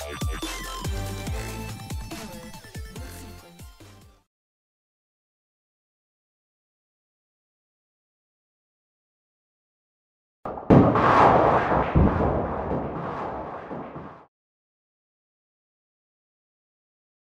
Bye.